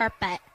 carpet.